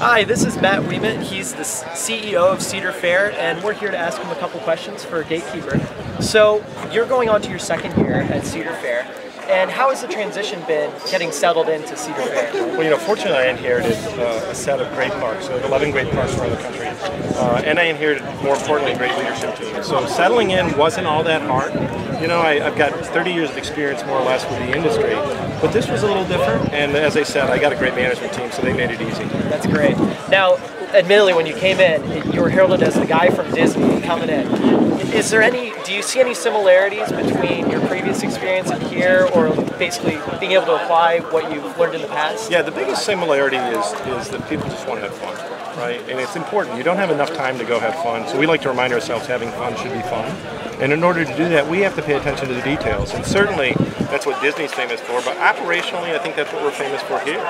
Hi, this is Matt Ouimet. He's the CEO of Cedar Fair, and we're here to ask him a couple questions for Gatekeeper. So, you're going on to your second year at Cedar Fair, and how has the transition been getting settled into Cedar Fair? Well, you know, fortunately, I inherited uh, a set of great parks, so 11 great parks around the country, uh, and I inherited, more importantly, a great leadership team. So settling in wasn't all that hard. You know, I, have got 30 years of experience, more or less, with the industry, but this was a little different. And as I said, I got a great management team, so they made it easy. That's great. Now, admittedly, when you came in, you were heralded as the guy from Disney coming in. Is there any? Do you see any similarities between your previous experience in here, or basically being able to apply what you've learned in the past? Yeah, the biggest similarity is is that people just want to have fun, right? And it's important. You don't have enough time to go have fun, so we like to remind ourselves having fun should be fun. And in order to do that, we have to pay attention to the details. And certainly, that's what Disney's famous for. But operationally, I think that's what we're famous for here.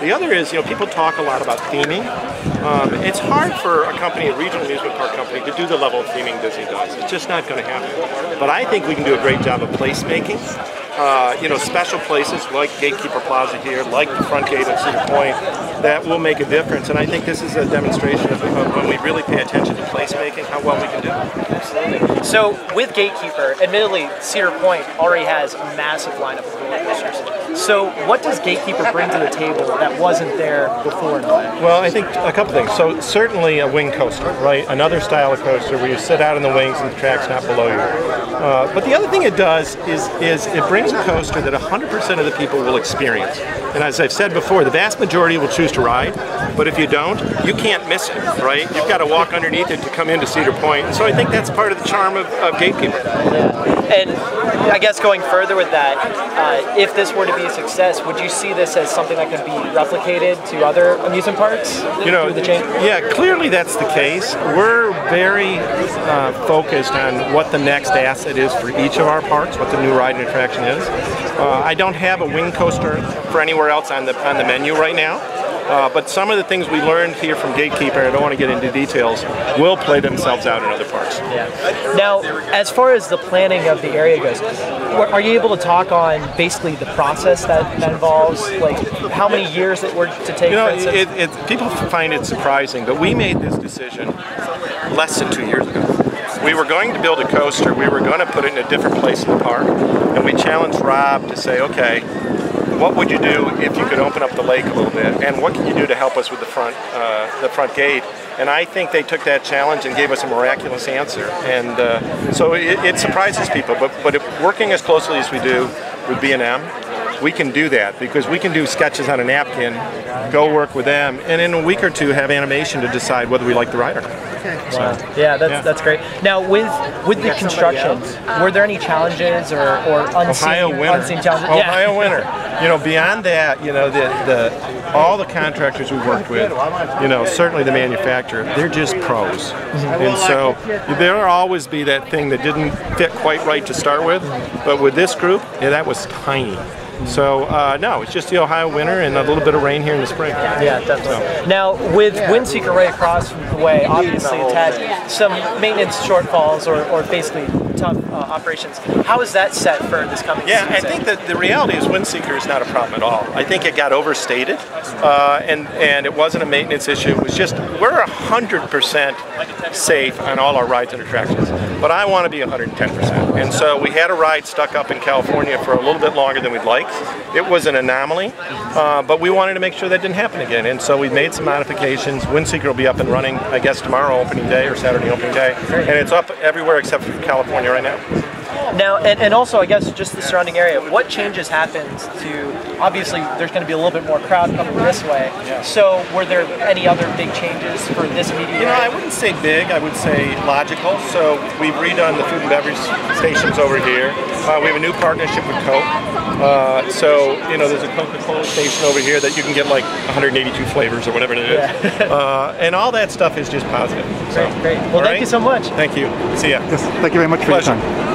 The other is, you know, people talk a lot about theming. Um, it's hard for a company, a regional amusement park company, to do the level of theming Disney does. It's just not going to happen. But I think we can do a great job of placemaking uh, you know, special places like Gatekeeper Plaza here, like the front gate at Cedar Point, that will make a difference. And I think this is a demonstration of, of when we really pay attention to placemaking, how well we can do. Absolutely. So with Gatekeeper, admittedly, Cedar Point already has a massive lineup of roller coasters. So what does Gatekeeper bring to the table that wasn't there before? Well, I think a couple things. So certainly a wing coaster, right? Another style of coaster where you sit out in the wings and the track's not below you. Uh, but the other thing it does is, is it brings a coaster that 100% of the people will experience. And as I've said before, the vast majority will choose to ride, but if you don't, you can't miss it, right? You've got to walk underneath it to come into Cedar Point. So I think that's part of the charm of, of Gatekeeper. Yeah. And I guess going further with that, uh, if this were to be a success, would you see this as something that could be replicated to other amusement parks? You know, yeah, clearly that's the case. We're very uh, focused on what the next asset is for each of our parks, what the new ride and attraction is. Uh, I don't have a wing coaster for anywhere else on the on the menu right now. Uh, but some of the things we learned here from Gatekeeper, I don't want to get into details, will play themselves out in other parks. Yeah. Now, as far as the planning of the area goes, are you able to talk on basically the process that, that involves, like how many years it were to take? You know, it, it, people find it surprising, but we made this decision less than two years ago. We were going to build a coaster. We were going to put it in a different place in the park, and we challenged Rob to say, okay, what would you do if you could open up the lake a little bit, and what can you do to help us with the front uh, the front gate? And I think they took that challenge and gave us a miraculous answer. And uh, so it, it, surprises people. But but if, working as closely as we do with B&M, we can do that because we can do sketches on a napkin, go work with them, and in a week or two have animation to decide whether we like the ride or not. So, yeah, that's yeah. that's great. Now with with the construction, were there any challenges or, or unseen, Ohio winner. unseen challenges? Ohio yeah. winner. You know, beyond that, you know, the the all the contractors we worked with, you know, certainly the manufacturer, they're just pros. Mm-hmm. And so there'll always be that thing that didn't fit quite right to start with, but with this group, yeah, that was tiny. So uh, no, it's just the Ohio winter and a little bit of rain here in the spring. Yeah, definitely. So. Now with Windseeker right across the way, obviously it's had some maintenance shortfalls or, or basically tough uh, operations. How is that set for this coming yeah, season? I think that the reality is Windseeker is not a problem at all. I think it got overstated, uh, and and it wasn't a maintenance issue. It was just we're hundred percent safe on all our rides and attractions, but I want to be 110 percent. And so we had a ride stuck up in California for a little bit longer than we'd like. It was an anomaly, uh, but we wanted to make sure that didn't happen again. And so we made some modifications. Windseeker will be up and running, I guess, tomorrow opening day or Saturday opening day, and it's up everywhere except for California right now. Now, and, and also, I guess, just the surrounding area, what changes happened to, obviously, there's going to be a little bit more crowd coming this way. Yeah. So, were there any other big changes for this meeting? You know, I wouldn't say big, I would say logical. So, we've redone the food and beverage stations over here. Uh, we have a new partnership with Coke. Uh, so, you know, there's a Coca-Cola station over here that you can get like 182 flavors or whatever it is. Yeah. uh, and all that stuff is just positive. So, great, great. Well, thank right? you so much. Thank you. See ya. Yes, thank you very much for Pleasure. your time.